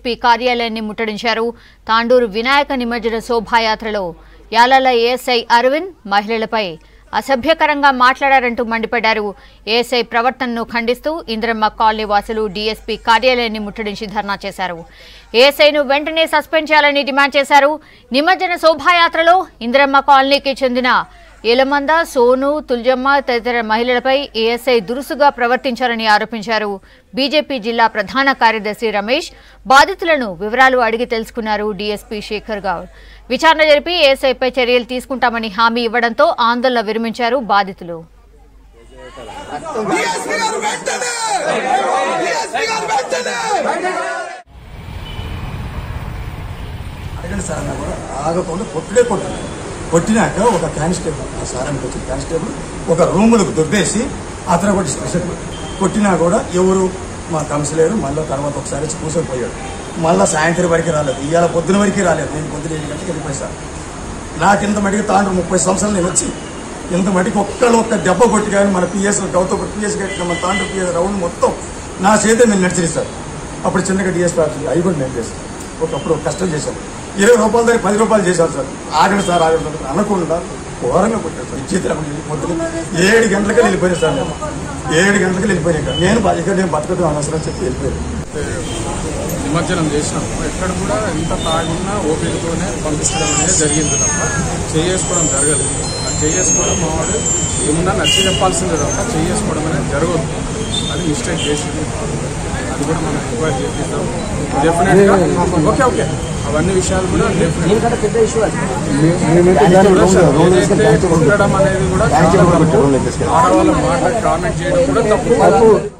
SP కార్యాలయాన్ని ముట్టడించారు. తాండూరు వినాయక నిమజ్జన శోభాయాత్రలో యాలల ASI Arvind మహిళలపై అసభ్యకరంగా మాట్లాడారంటూ మండిపడ్డారు. ఏఎస్ఐ ప్రవర్తనను ఖండిస్తూ ఇంద్రమ్మ కాలనీ వాసులు డీఎస్పీ కార్యాలయాన్ని ముట్టడించి ధర్నా చేశారు. ఏఎస్ఐను వెంటనే సస్పెండ్ చేయాలని డిమాండ్ చేశారు. నిమజ్జన శోభాయాత్రలో ఇంద్రమ్మ కాలనీకి చెందిన ఏలమంద సోను తుల్జమ్మ తదితర మహిళలపై ఏఎస్ఐ దురుసుగా ప్రవర్తించారని ఆరోపించారు. బీజేపీ జిల్లా ప్రధాన కార్యదర్శి రమేష్ బాధితులను వివరాలు అడిగి తెలుసుకున్నారు డీఎస్పీ శేఖర్ గౌడ్. విచారణ జరిపి ఏఎస్ఐపై చర్యలు తీసుకుంటామని హామీ ఇవ్వడంతో ఆందోళన విరమించారు బాధితులు. అడగండి సార్ అన్న కూడా ఆగకుండా కొట్టుడే కొట్టినాడు కొట్టినాక ఒక కానిస్టేబుల్ ఆ సారానికి వచ్చిన కానిస్టేబుల్ ఒక రూములకు దొబ్బేసి అతను కొట్టి స్పెషల్ కొట్టినా కూడా ఎవరు? మా కంసలేరు మళ్ళీ తర్వాత ఒకసారి వచ్చి కూర్చొని పోయాడు మళ్ళీ సాయంత్రం వరకు రాలేదు. ఇవాళ పొద్దున వరకు రాలేదు. నేను పొద్దున ఏడు గంటలకు వెళ్ళిపోయి నాకు ఇంత మటుకు తాండ్రు ముప్పై సంవత్సరాలు నేను వచ్చి ఇంత మటుకు ఒక్కళ్ళు ఒక్క దెబ్బ కొట్టి కానీ మన పిఎస్ గౌతమ్ పిఎస్ కట్టిన మన తాండ్రు పిఎస్ రౌండ్ మొత్తం నా చేతే నేను నడిచింది సార్. అప్పుడు చిన్నగా డిఎస్ పార్టీ అవి కూడా నేను చేశాను. ఒకప్పుడు కష్టం చేశాను ఇరవై రూపాయల దగ్గర పది రూపాయలు చేశాను సార్. ఆగండి సార్ ఆగండి సార్. అనకుండా ఘోరంగా కొట్టాడు సార్. ఇచ్చేది పొద్దున ఏడు గంటలకి వెళ్ళిపోయాను సార్ నేను. ఏడు గంటలకి వెళ్ళిపోయాను నేను ఇక్కడ నేను బతకడం అనవసరం చెప్పి వెళ్ళిపోయాను. నిమజ్జనం చేసినాము ఎక్కడ కూడా ఎంత తాగున్నా ఓపికతోనే పంపించడం అనేది జరిగింది తప్ప చేసుకోవడం జరగలేదు అది చేసుకోవడం మావాడు ఏమున్నా నచ్చి చెప్పాల్సిందే తప్ప చేసుకోవడం అనేది జరగదు. అది మిస్టేక్ చేసింది. అది కూడా మనం ఎంక్వైరీ చేపిద్దాం డెఫినెట్గా ఓకే ఓకే అవన్నీ విషయాలు కూడా డెఫినెట్ ఏదైతే ఉండడం అనేది కూడా చాలా తప్పు ఆడవాళ్ళ మాట కామెంట్ చేయడం కూడా తప్పు